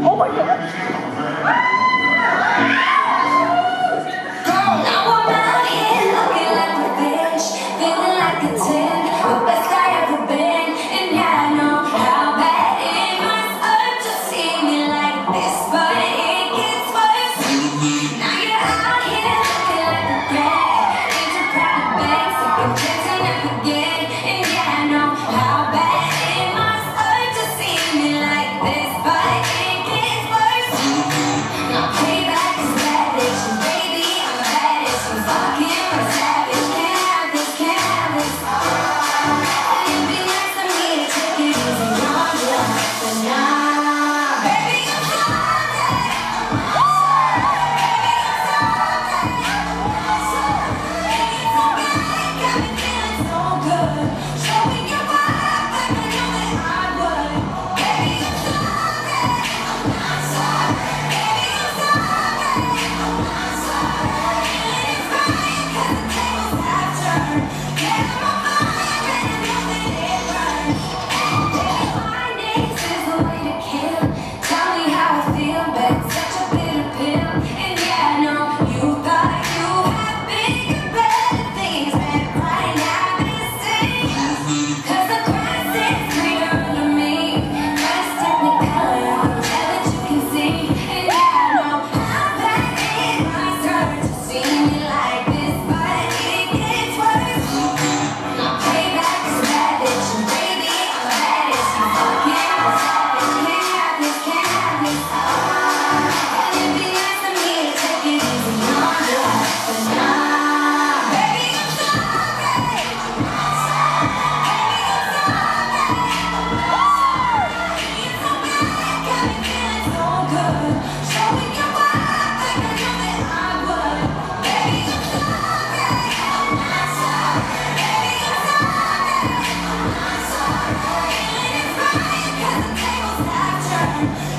Oh my god. Ah! time